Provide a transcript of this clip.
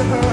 to her.